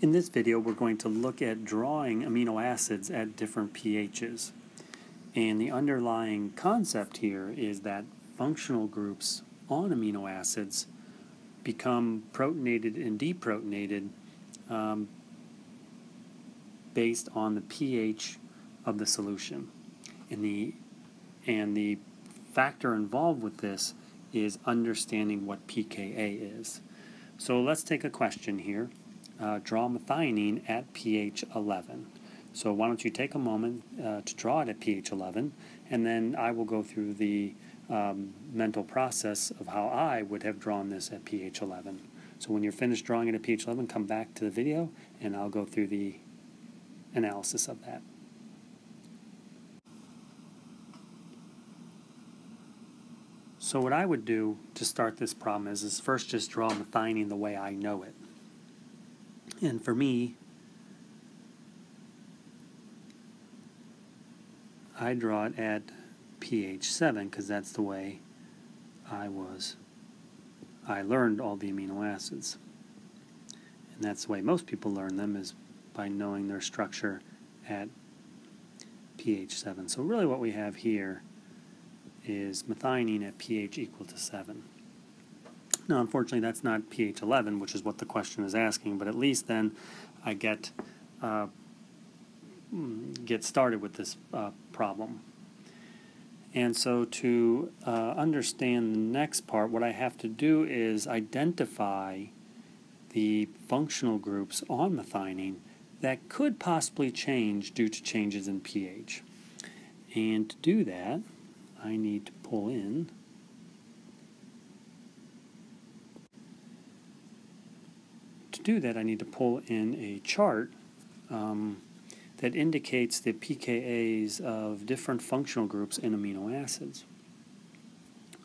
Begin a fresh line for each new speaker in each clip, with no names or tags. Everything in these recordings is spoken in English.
In this video, we're going to look at drawing amino acids at different pHs. And the underlying concept here is that functional groups on amino acids become protonated and deprotonated um, based on the pH of the solution. And the, and the factor involved with this is understanding what pKa is. So let's take a question here uh, draw methionine at pH 11. So why don't you take a moment uh, to draw it at pH 11, and then I will go through the um, mental process of how I would have drawn this at pH 11. So when you're finished drawing it at pH 11, come back to the video, and I'll go through the analysis of that. So what I would do to start this problem is, is first just draw methionine the way I know it. And for me, I draw it at pH 7 because that's the way I was, I learned all the amino acids. And that's the way most people learn them is by knowing their structure at pH 7. So really what we have here is methionine at pH equal to 7. Now, unfortunately, that's not pH 11, which is what the question is asking, but at least then I get uh, get started with this uh, problem. And so to uh, understand the next part, what I have to do is identify the functional groups on methionine that could possibly change due to changes in pH. And to do that, I need to pull in to do that, I need to pull in a chart um, that indicates the pKa's of different functional groups in amino acids.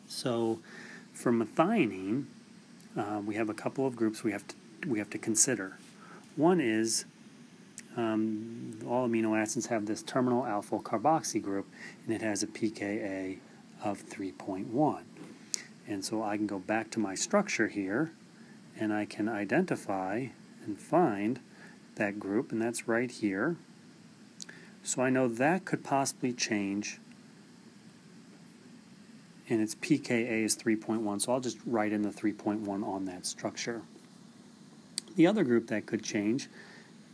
So for methionine, uh, we have a couple of groups we have to, we have to consider. One is um, all amino acids have this terminal alpha carboxy group, and it has a pKa of 3.1. And so I can go back to my structure here and I can identify and find that group, and that's right here. So I know that could possibly change, and its pKa is 3.1, so I'll just write in the 3.1 on that structure. The other group that could change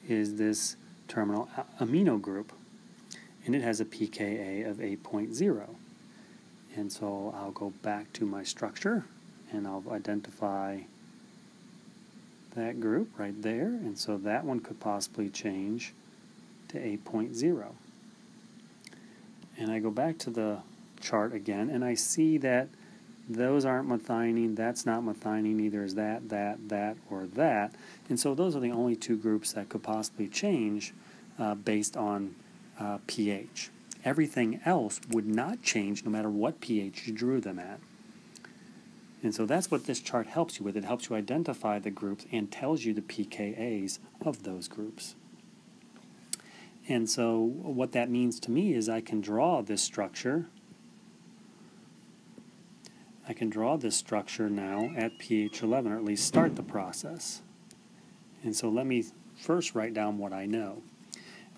is this terminal amino group, and it has a pKa of 8.0. And so I'll go back to my structure, and I'll identify that group right there, and so that one could possibly change to 8.0. And I go back to the chart again, and I see that those aren't methionine, that's not methionine, either is that, that, that, or that. And so those are the only two groups that could possibly change uh, based on uh, pH. Everything else would not change no matter what pH you drew them at. And so that's what this chart helps you with. It helps you identify the groups and tells you the pKa's of those groups. And so what that means to me is I can draw this structure. I can draw this structure now at pH 11, or at least start the process. And so let me first write down what I know.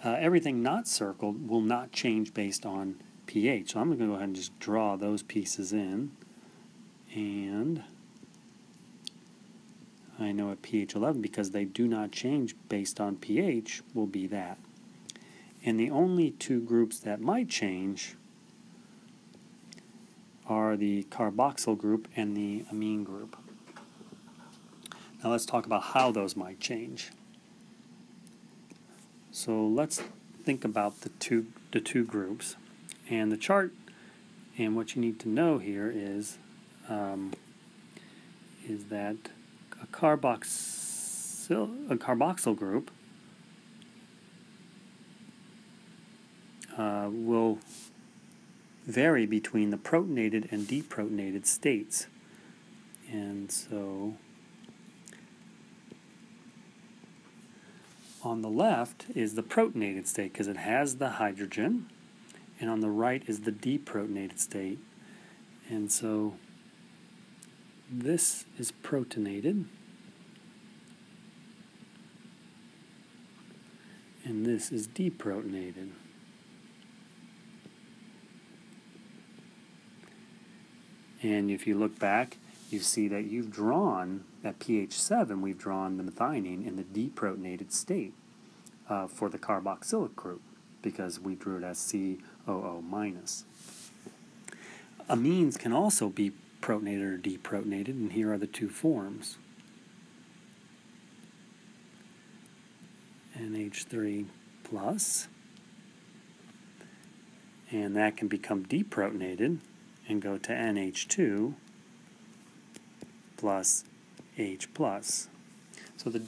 Uh, everything not circled will not change based on pH. So I'm going to go ahead and just draw those pieces in and I know at pH 11 because they do not change based on pH will be that. And the only two groups that might change are the carboxyl group and the amine group. Now let's talk about how those might change. So let's think about the two the two groups and the chart and what you need to know here is um, is that a carboxyl, a carboxyl group uh, will vary between the protonated and deprotonated states. And so on the left is the protonated state because it has the hydrogen, and on the right is the deprotonated state. And so this is protonated. and this is deprotonated. And if you look back, you see that you've drawn, at pH 7, we've drawn the methionine in the deprotonated state uh, for the carboxylic group because we drew it as COO minus. Amines can also be protonated or deprotonated, and here are the two forms. NH3 plus, and that can become deprotonated and go to NH2 plus H plus. So the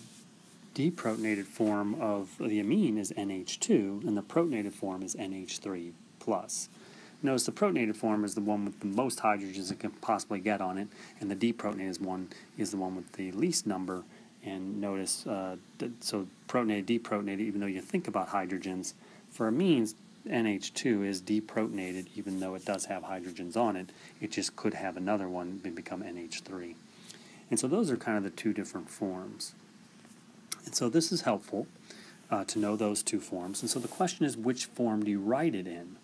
deprotonated form of the amine is NH2, and the protonated form is NH3 plus. Notice the protonated form is the one with the most hydrogens it can possibly get on it, and the deprotonated one is the one with the least number. And notice, uh, so protonated, deprotonated, even though you think about hydrogens, for amines, NH2 is deprotonated, even though it does have hydrogens on it. It just could have another one and become NH3. And so those are kind of the two different forms. And so this is helpful uh, to know those two forms. And so the question is, which form do you write it in?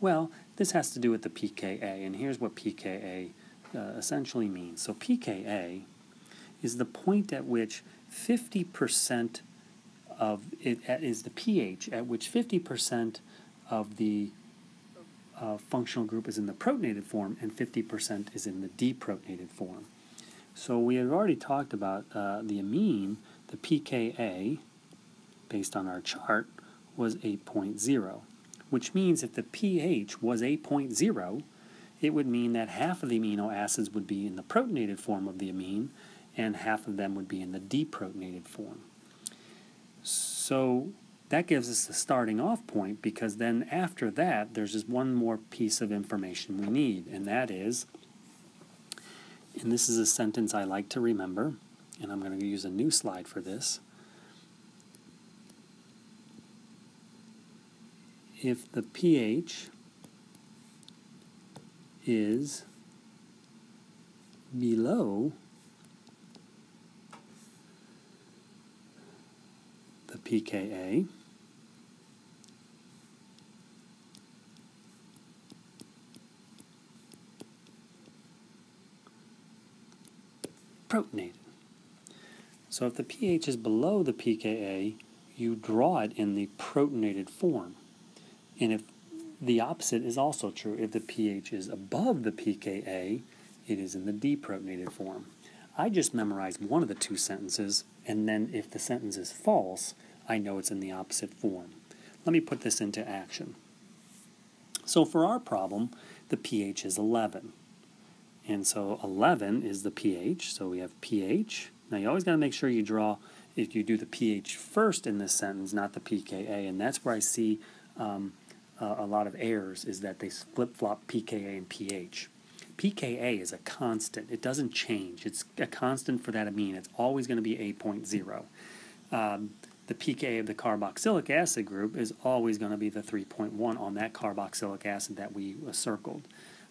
Well, this has to do with the pKa, and here's what pKa uh, essentially means. So pKa is the point at which 50% of it is the pH at which 50% of the uh, functional group is in the protonated form and 50% is in the deprotonated form. So we have already talked about uh, the amine, the pKa, based on our chart, was 8.0 which means if the pH was 8.0, it would mean that half of the amino acids would be in the protonated form of the amine and half of them would be in the deprotonated form. So that gives us the starting off point because then after that there's just one more piece of information we need and that is and this is a sentence I like to remember and I'm going to use a new slide for this if the pH is below the pKa, protonated. So if the pH is below the pKa, you draw it in the protonated form. And if the opposite is also true, if the pH is above the pKa, it is in the deprotonated form. I just memorized one of the two sentences, and then if the sentence is false, I know it's in the opposite form. Let me put this into action. So for our problem, the pH is 11. And so 11 is the pH, so we have pH. Now you always got to make sure you draw, if you do the pH first in this sentence, not the pKa, and that's where I see um, uh, a lot of errors is that they flip flop pKa and pH. pKa is a constant, it doesn't change. It's a constant for that amine, it's always going to be 8.0. Um, the pKa of the carboxylic acid group is always going to be the 3.1 on that carboxylic acid that we uh, circled.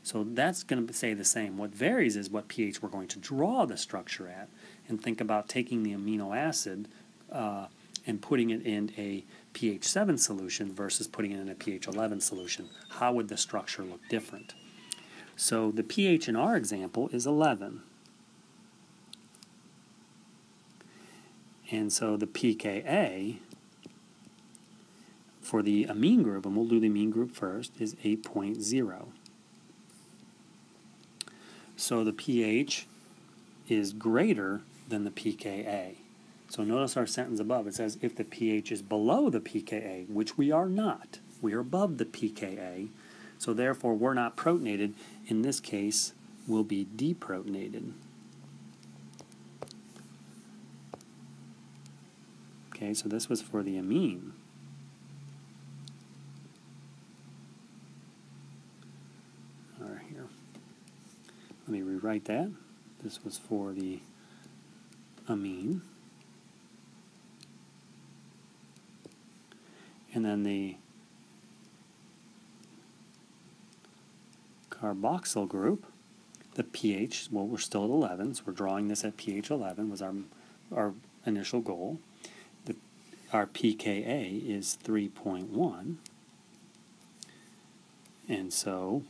So that's going to say the same. What varies is what pH we're going to draw the structure at. And think about taking the amino acid uh, and putting it in a pH 7 solution versus putting it in a pH 11 solution, how would the structure look different? So the pH in our example is 11. And so the pKa for the amine group, and we'll do the amine group first, is 8.0. So the pH is greater than the pKa. So notice our sentence above. It says if the pH is below the pKa, which we are not. We are above the pKa. So therefore, we're not protonated. In this case, we'll be deprotonated. Okay, so this was for the amine. Here. Let me rewrite that. This was for the amine. And then the carboxyl group, the pH, well, we're still at 11, so we're drawing this at pH 11 was our, our initial goal. The, our pKa is 3.1, and so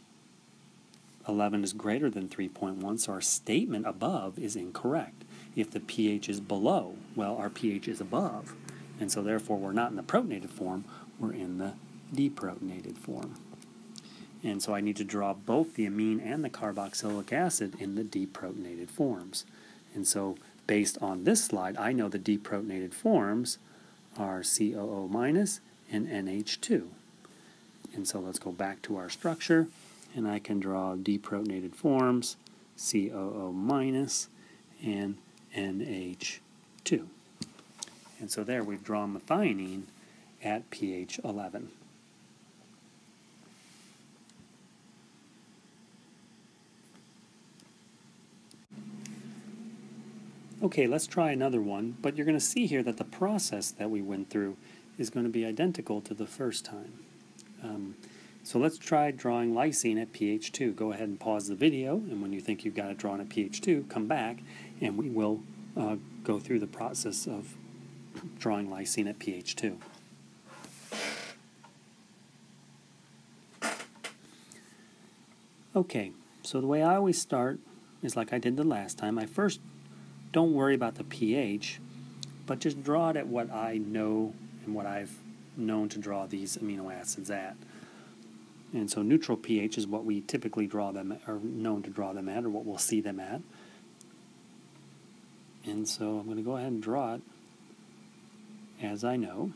11 is greater than 3.1, so our statement above is incorrect. If the pH is below, well, our pH is above, and so therefore we're not in the protonated form, we're in the deprotonated form. And so I need to draw both the amine and the carboxylic acid in the deprotonated forms. And so based on this slide, I know the deprotonated forms are COO minus and NH2. And so let's go back to our structure, and I can draw deprotonated forms, COO minus and NH2. And so there we've drawn methionine at pH 11. Okay, let's try another one, but you're going to see here that the process that we went through is going to be identical to the first time. Um, so let's try drawing lysine at pH 2. Go ahead and pause the video, and when you think you've got it drawn at pH 2, come back, and we will uh, go through the process of drawing lysine at pH 2. Okay, so the way I always start is like I did the last time. I first don't worry about the pH, but just draw it at what I know and what I've known to draw these amino acids at. And so neutral pH is what we typically draw them, or known to draw them at, or what we'll see them at. And so I'm going to go ahead and draw it as I know.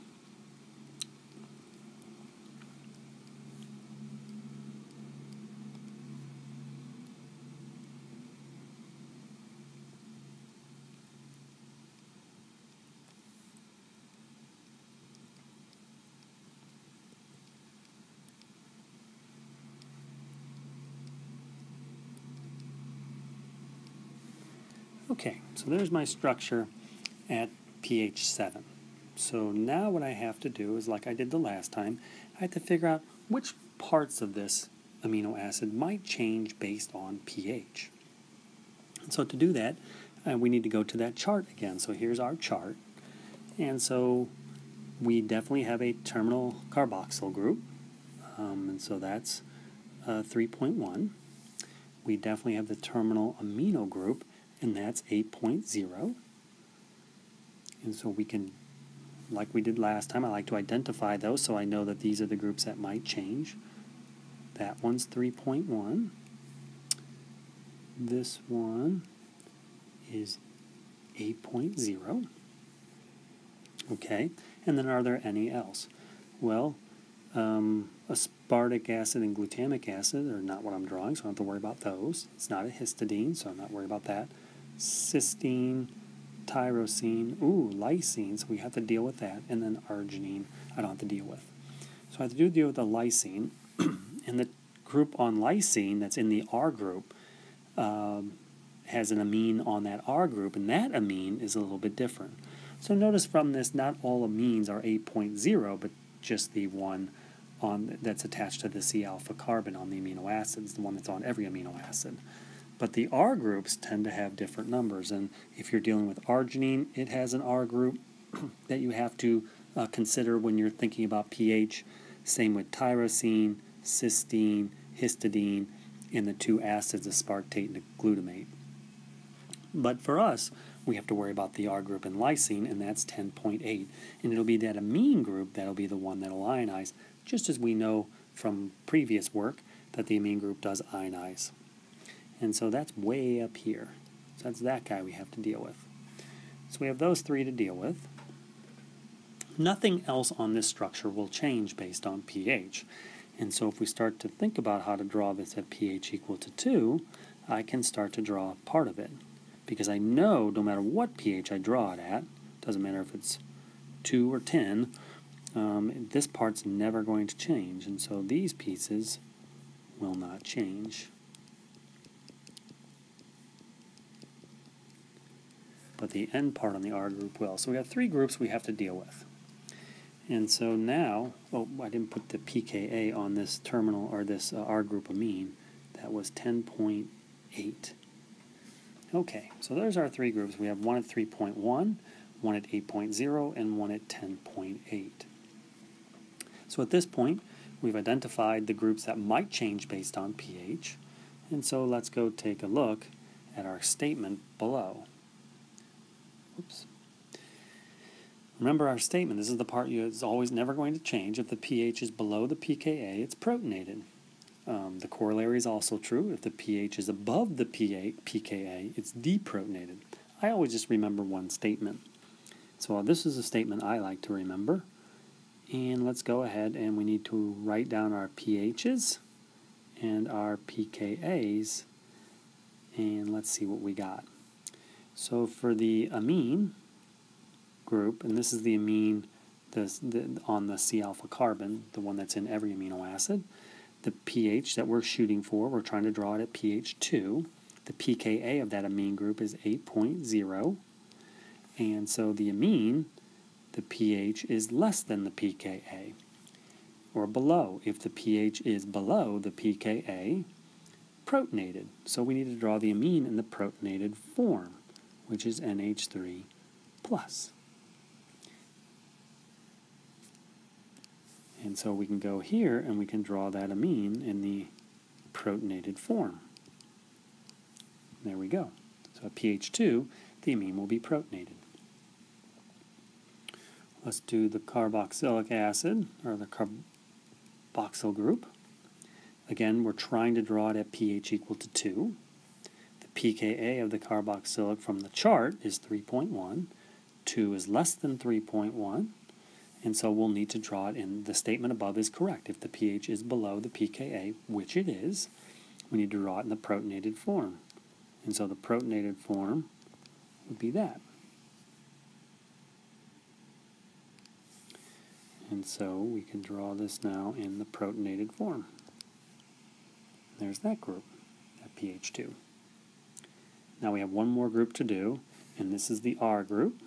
Okay, so there's my structure at pH 7. So now what I have to do is like I did the last time, I have to figure out which parts of this amino acid might change based on pH. And so to do that, uh, we need to go to that chart again. So here's our chart. And so we definitely have a terminal carboxyl group. Um, and so that's uh, 3.1. We definitely have the terminal amino group, and that's 8.0. And so we can, like we did last time, I like to identify those so I know that these are the groups that might change. That one's 3.1. This one is 8.0. Okay, and then are there any else? Well, um, aspartic acid and glutamic acid are not what I'm drawing, so I don't have to worry about those. It's not a histidine, so I'm not worried about that cysteine, tyrosine, ooh, lysine, so we have to deal with that, and then arginine I don't have to deal with. So I have to deal with the lysine, and the group on lysine that's in the R group um, has an amine on that R group, and that amine is a little bit different. So notice from this, not all amines are 8.0, but just the one on that's attached to the C alpha carbon on the amino acids, the one that's on every amino acid. But the R groups tend to have different numbers. And if you're dealing with arginine, it has an R group that you have to uh, consider when you're thinking about pH. Same with tyrosine, cysteine, histidine, and the two acids, aspartate and glutamate. But for us, we have to worry about the R group in lysine, and that's 10.8. And it'll be that amine group that'll be the one that'll ionize, just as we know from previous work that the amine group does ionize. And so that's way up here. So that's that guy we have to deal with. So we have those three to deal with. Nothing else on this structure will change based on pH. And so if we start to think about how to draw this at pH equal to 2, I can start to draw part of it. Because I know no matter what pH I draw it at, doesn't matter if it's 2 or 10, um, this part's never going to change. And so these pieces will not change. But the end part on the R group will. So we have three groups we have to deal with. And so now, oh, I didn't put the pKa on this terminal or this uh, R group amine. That was 10.8. Okay, so there's our three groups. We have one at 3.1, one at 8.0 and one at 10.8. So at this point, we've identified the groups that might change based on pH, and so let's go take a look at our statement below. Oops. Remember our statement, this is the part you, it's always never going to change. If the pH is below the pKa, it's protonated. Um, the corollary is also true. If the pH is above the pH, pKa, it's deprotonated. I always just remember one statement. So this is a statement I like to remember. And let's go ahead and we need to write down our pHs and our pKa's. And let's see what we got. So for the amine group, and this is the amine this, the, on the C alpha carbon, the one that's in every amino acid, the pH that we're shooting for, we're trying to draw it at pH 2. The pKa of that amine group is 8.0. And so the amine the pH is less than the pKa, or below. If the pH is below the pKa, protonated. So we need to draw the amine in the protonated form, which is NH3 plus. And so we can go here and we can draw that amine in the protonated form. There we go. So at pH 2, the amine will be protonated. Let's do the carboxylic acid, or the carboxyl group. Again, we're trying to draw it at pH equal to 2. PKa of the carboxylic from the chart is 3.1. 2 is less than 3.1, and so we'll need to draw it in the statement above is correct. If the pH is below the pKa, which it is, we need to draw it in the protonated form. And so the protonated form would be that. And so we can draw this now in the protonated form. There's that group at pH 2. Now we have one more group to do, and this is the R group.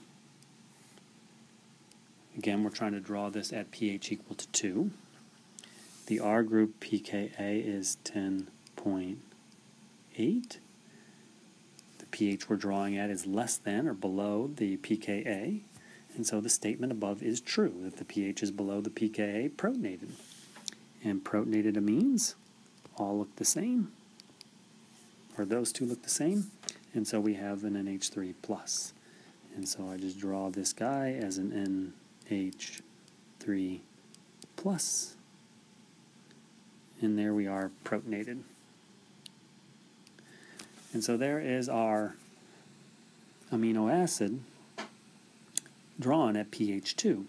Again, we're trying to draw this at pH equal to 2. The R group pKa is 10.8. The pH we're drawing at is less than or below the pKa. And so the statement above is true, that the pH is below the pKa protonated. And protonated amines all look the same, or those two look the same, and so we have an NH3+. plus. And so I just draw this guy as an NH3+, plus. and there we are protonated. And so there is our amino acid drawn at pH 2.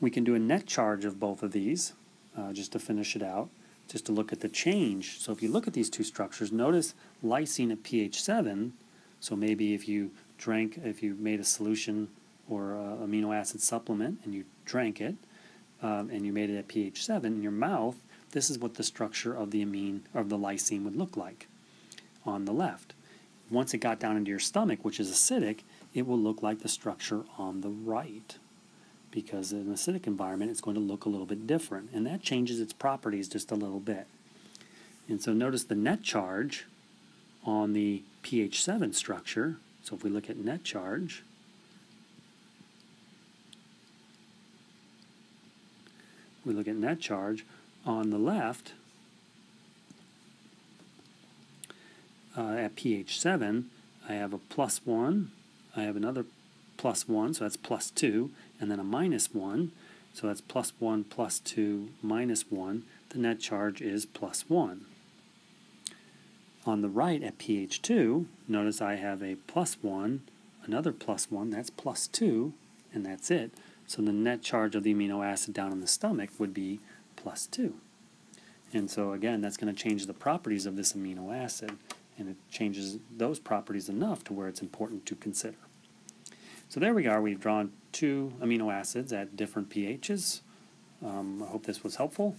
We can do a net charge of both of these, uh, just to finish it out, just to look at the change. So if you look at these two structures, notice lysine at pH 7, so maybe if you drank, if you made a solution or a amino acid supplement and you drank it, um, and you made it at pH 7 in your mouth, this is what the structure of the amine, of the lysine would look like on the left once it got down into your stomach, which is acidic, it will look like the structure on the right. Because in an acidic environment, it's going to look a little bit different. And that changes its properties just a little bit. And so notice the net charge on the pH 7 structure. So if we look at net charge, we look at net charge on the left, uh, at pH 7, I have a plus 1, I have another plus 1, so that's plus 2, and then a minus 1, so that's plus 1 plus 2 minus 1. The net charge is plus 1. On the right at pH 2, notice I have a plus 1, another plus 1, that's plus 2, and that's it. So the net charge of the amino acid down in the stomach would be plus 2. And so again, that's going to change the properties of this amino acid and it changes those properties enough to where it's important to consider. So there we are. We've drawn two amino acids at different pHs. Um, I hope this was helpful.